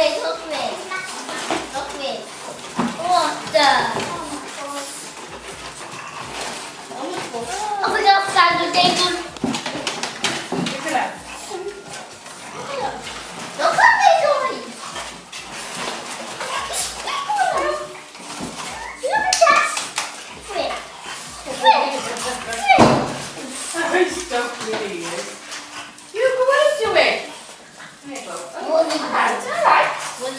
quiz, look quiz. Look quiz. Water. Oh. oh, oh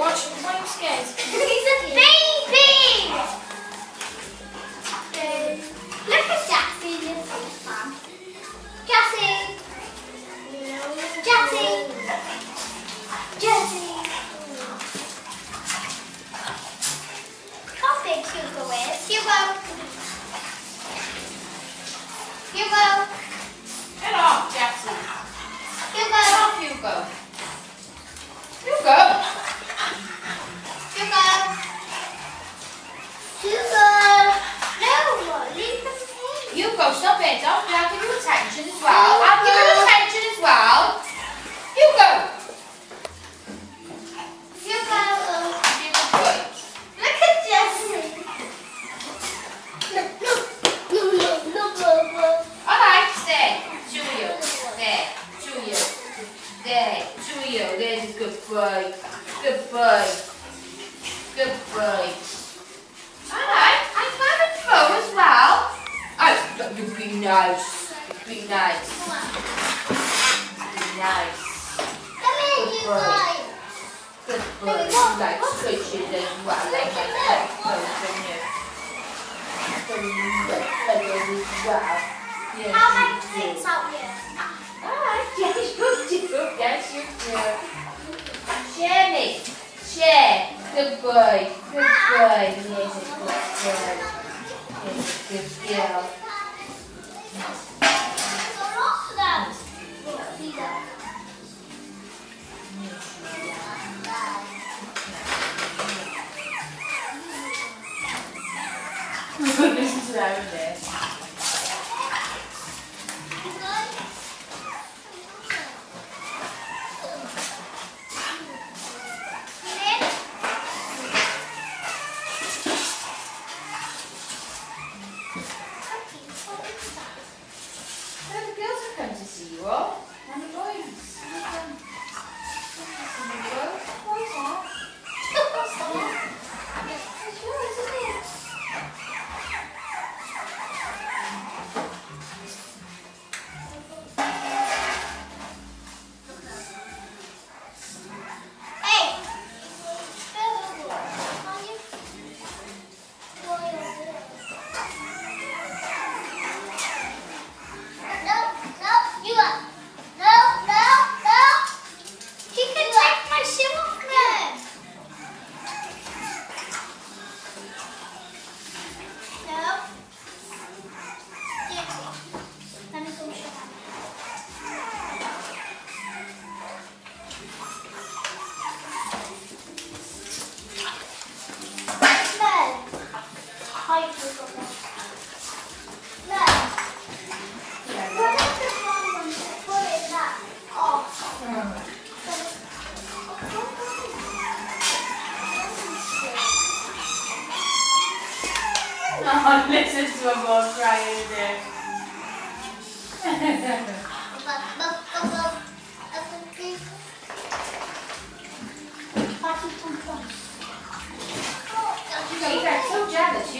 Watch him, I'm. He's a baby! Look at Jassy. Jassy! Jassy! Jassy! How big Hugo is. Hugo! Hugo! Get off, Jackson! Hugo! Get off, Hugo! bit of blood in your attention as well. nice. Be nice. Be nice. Good boy. Good boy. Oh, you like switches and you are like my pet person. So you get cuddled as well. Yes, How my things out here? Ah, yes, you do. Share me. Share. Good boy. Good boy. Yes, good boy. Yes, good girl. Oh, listen to them both crying there. You guys so jealous.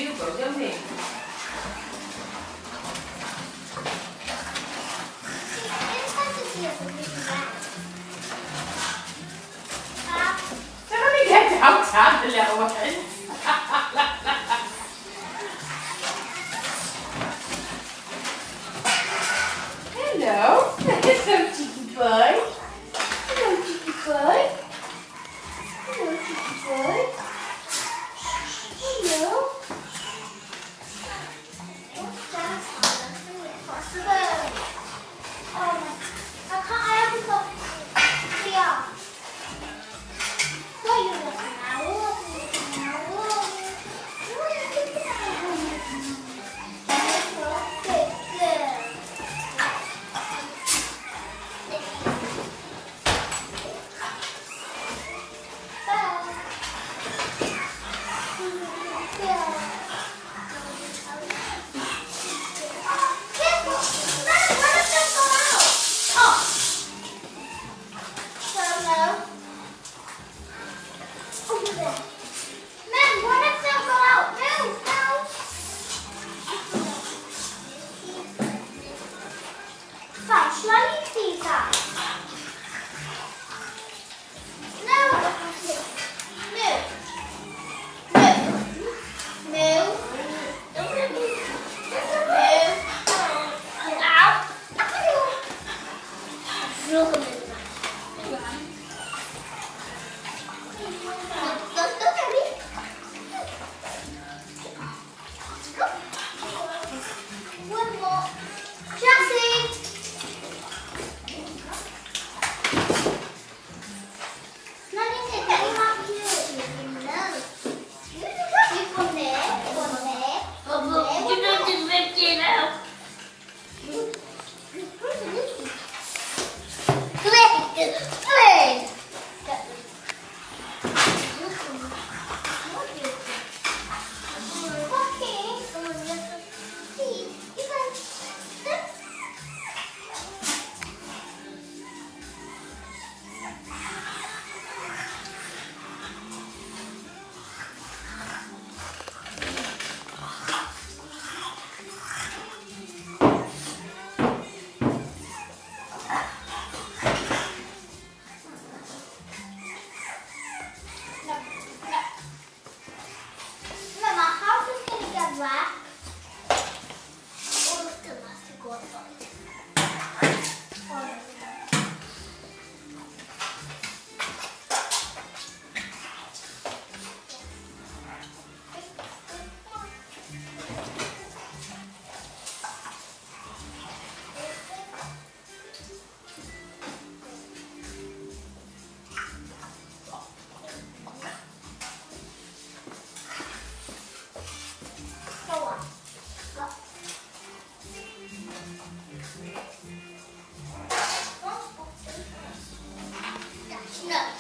No.